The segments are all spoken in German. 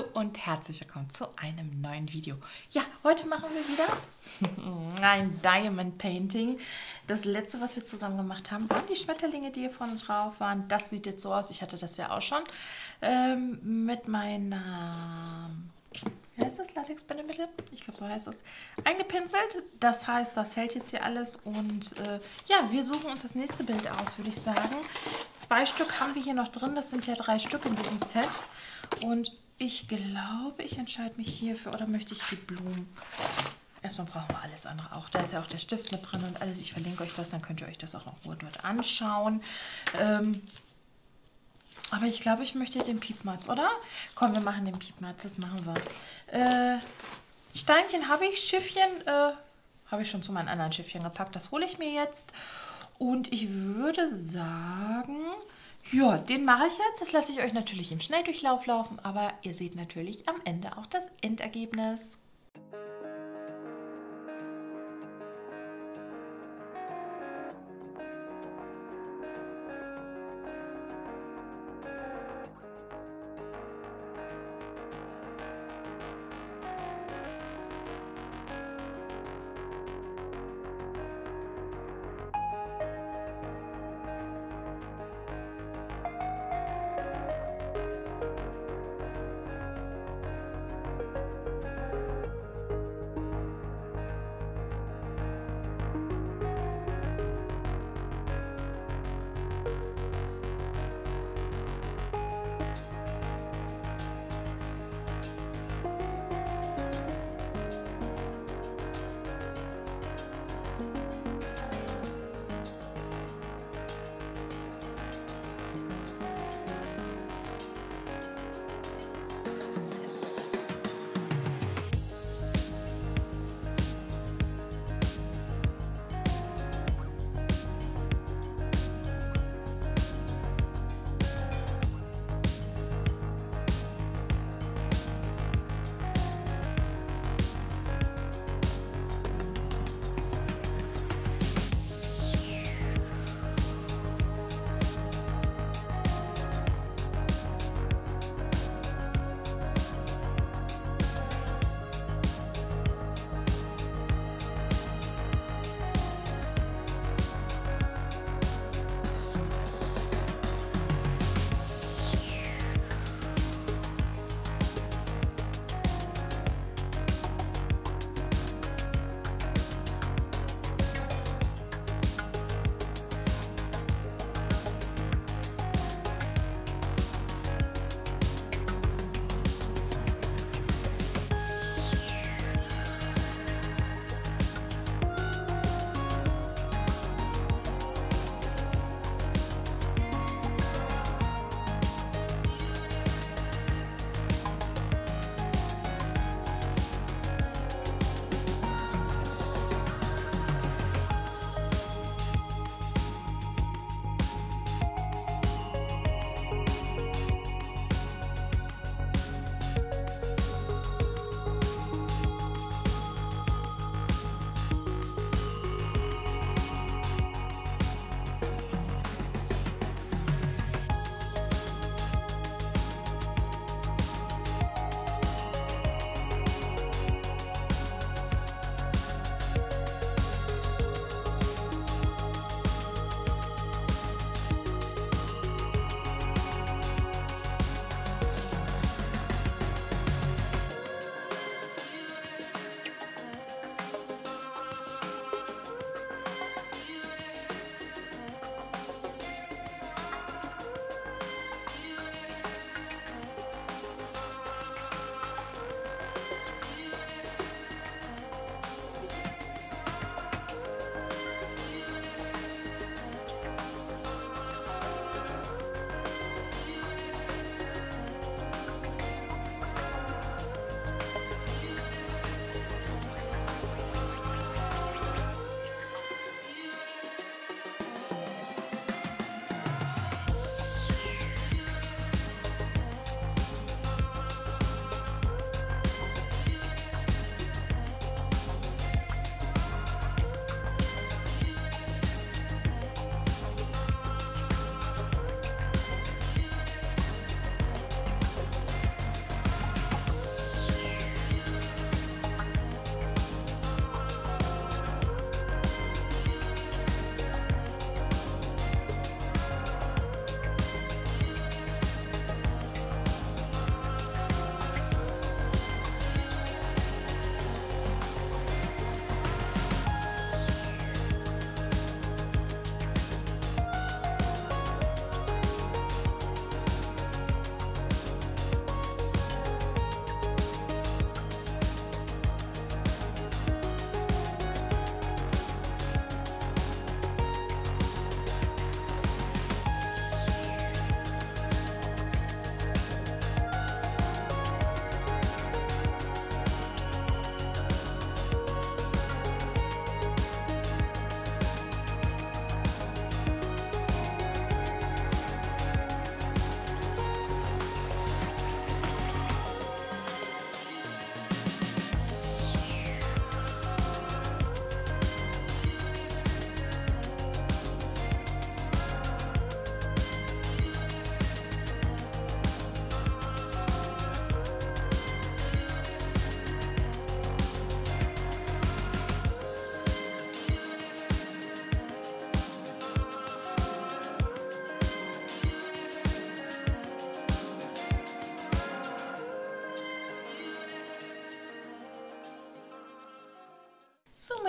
Und herzlich willkommen zu einem neuen Video. Ja, heute machen wir wieder ein Diamond Painting. Das letzte, was wir zusammen gemacht haben, waren die Schmetterlinge, die hier vorne drauf waren. Das sieht jetzt so aus, ich hatte das ja auch schon, ähm, mit meiner, wie heißt das, Latex-Bindemittel? Ich glaube, so heißt das, eingepinselt. Das heißt, das hält jetzt hier alles und äh, ja, wir suchen uns das nächste Bild aus, würde ich sagen. Zwei Stück haben wir hier noch drin, das sind ja drei Stück in diesem Set. Und ich glaube, ich entscheide mich hierfür oder möchte ich die Blumen. Erstmal brauchen wir alles andere auch. Da ist ja auch der Stift mit drin und alles. Ich verlinke euch das, dann könnt ihr euch das auch in Ruhe dort anschauen. Ähm, aber ich glaube, ich möchte den Piepmatz, oder? Komm, wir machen den Piepmatz, das machen wir. Äh, Steinchen habe ich, Schiffchen äh, habe ich schon zu meinen anderen Schiffchen gepackt. Das hole ich mir jetzt. Und ich würde sagen, ja, den mache ich jetzt. Das lasse ich euch natürlich im Schnelldurchlauf laufen, aber ihr seht natürlich am Ende auch das Endergebnis.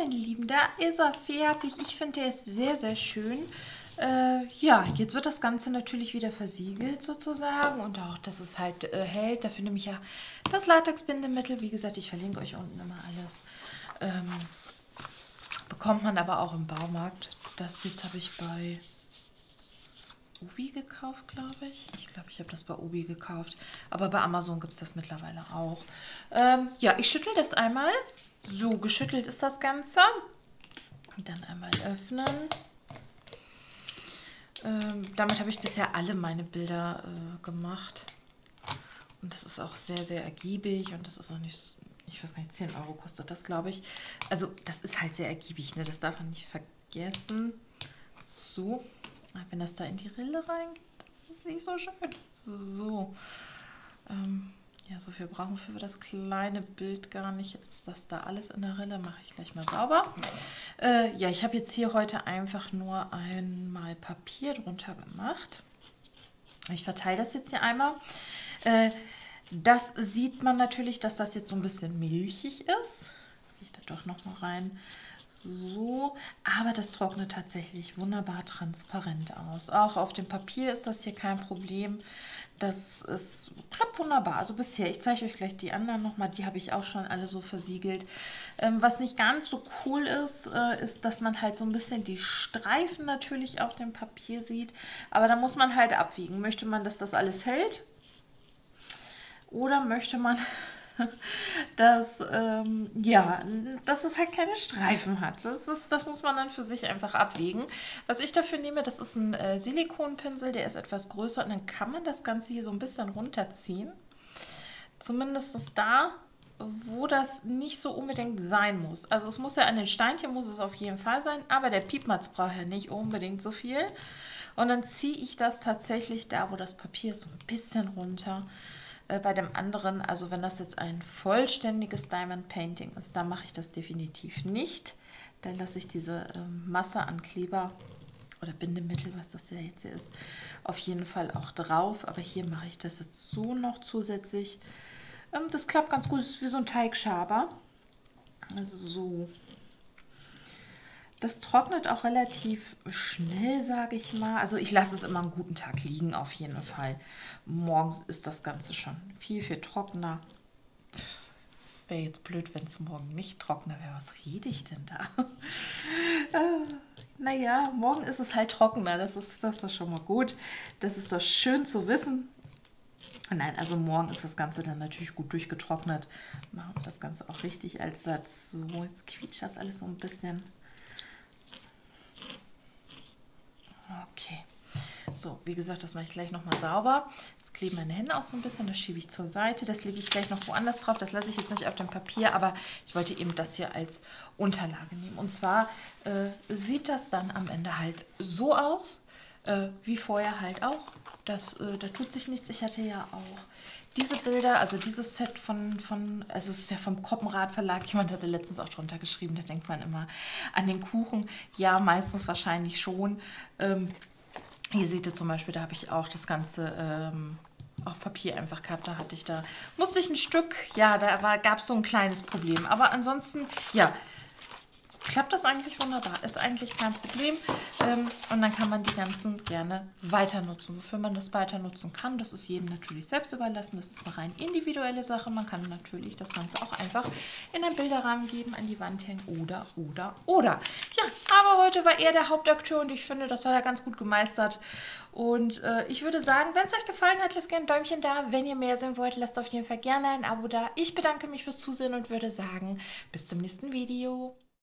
Meine Lieben, da ist er fertig. Ich finde, der ist sehr, sehr schön. Äh, ja, jetzt wird das Ganze natürlich wieder versiegelt sozusagen und auch, dass es halt äh, hält. Dafür nehme ich ja das Latex-Bindemittel. Wie gesagt, ich verlinke euch unten immer alles. Ähm, bekommt man aber auch im Baumarkt. Das jetzt habe ich bei Ubi gekauft, glaube ich. Ich glaube, ich habe das bei Ubi gekauft. Aber bei Amazon gibt es das mittlerweile auch. Ähm, ja, ich schüttel das einmal. So, geschüttelt ist das Ganze. Und dann einmal öffnen. Ähm, damit habe ich bisher alle meine Bilder äh, gemacht. Und das ist auch sehr, sehr ergiebig und das ist auch nicht, ich weiß gar nicht, 10 Euro kostet das, glaube ich. Also das ist halt sehr ergiebig, ne? das darf man nicht vergessen. So, wenn das da in die Rille reingeht, das ist nicht so schön. So, ähm, ja, so viel brauchen wir für das kleine Bild gar nicht. Jetzt ist das da alles in der Rille. Mache ich gleich mal sauber. Äh, ja, ich habe jetzt hier heute einfach nur einmal Papier drunter gemacht. Ich verteile das jetzt hier einmal. Äh, das sieht man natürlich, dass das jetzt so ein bisschen milchig ist. Jetzt gehe ich da doch noch mal rein. So, aber das trocknet tatsächlich wunderbar transparent aus. Auch auf dem Papier ist das hier kein Problem. Das ist, klappt wunderbar. Also bisher, ich zeige euch gleich die anderen nochmal, die habe ich auch schon alle so versiegelt. Ähm, was nicht ganz so cool ist, äh, ist, dass man halt so ein bisschen die Streifen natürlich auf dem Papier sieht. Aber da muss man halt abwiegen. Möchte man, dass das alles hält? Oder möchte man dass, ähm, ja, dass es halt keine Streifen hat. Das, ist, das muss man dann für sich einfach abwägen. Was ich dafür nehme, das ist ein äh, Silikonpinsel, der ist etwas größer und dann kann man das Ganze hier so ein bisschen runterziehen. Zumindest da, wo das nicht so unbedingt sein muss. Also es muss ja an den Steinchen muss es auf jeden Fall sein, aber der Piepmatz braucht ja nicht unbedingt so viel. Und dann ziehe ich das tatsächlich da, wo das Papier ist, so ein bisschen runter. Äh, bei dem anderen, also wenn das jetzt ein vollständiges Diamond Painting ist, da mache ich das definitiv nicht. Dann lasse ich diese äh, Masse an Kleber oder Bindemittel, was das ja jetzt hier ist, auf jeden Fall auch drauf. Aber hier mache ich das jetzt so noch zusätzlich. Ähm, das klappt ganz gut, das ist wie so ein Teigschaber. Also so das trocknet auch relativ schnell, sage ich mal. Also ich lasse es immer einen guten Tag liegen, auf jeden Fall. Morgens ist das Ganze schon viel, viel trockener. Es wäre jetzt blöd, wenn es morgen nicht trockener wäre. Was rede ich denn da? äh, naja, morgen ist es halt trockener. Das ist, das ist schon mal gut. Das ist doch schön zu wissen. Nein, also morgen ist das Ganze dann natürlich gut durchgetrocknet. Machen wir das Ganze auch richtig als Satz. So, jetzt quietscht das alles so ein bisschen. So, wie gesagt, das mache ich gleich nochmal sauber. Jetzt kleben meine Hände auch so ein bisschen, das schiebe ich zur Seite. Das lege ich gleich noch woanders drauf. Das lasse ich jetzt nicht auf dem Papier, aber ich wollte eben das hier als Unterlage nehmen. Und zwar äh, sieht das dann am Ende halt so aus, äh, wie vorher halt auch. Das, äh, da tut sich nichts. Ich hatte ja auch diese Bilder, also dieses Set von, von also es ist ja vom Koppenrad Verlag, jemand hatte letztens auch drunter geschrieben, da denkt man immer an den Kuchen. Ja, meistens wahrscheinlich schon. Ähm, hier seht ihr zum Beispiel, da habe ich auch das Ganze ähm, auf Papier einfach gehabt. Da hatte ich da, musste ich ein Stück, ja, da gab es so ein kleines Problem. Aber ansonsten, ja, klappt das eigentlich wunderbar. Ist eigentlich kein Problem. Ähm, und dann kann man die ganzen gerne weiter nutzen. Wofür man das weiter nutzen kann, das ist jedem natürlich selbst überlassen. Das ist eine rein individuelle Sache. Man kann natürlich das Ganze auch einfach in einen Bilderrahmen geben, an die Wand hängen oder, oder, oder. Ja, aber heute war er der Hauptakteur und ich finde, das hat er ganz gut gemeistert. Und äh, ich würde sagen, wenn es euch gefallen hat, lasst gerne ein Däumchen da. Wenn ihr mehr sehen wollt, lasst auf jeden Fall gerne ein Abo da. Ich bedanke mich fürs Zusehen und würde sagen, bis zum nächsten Video.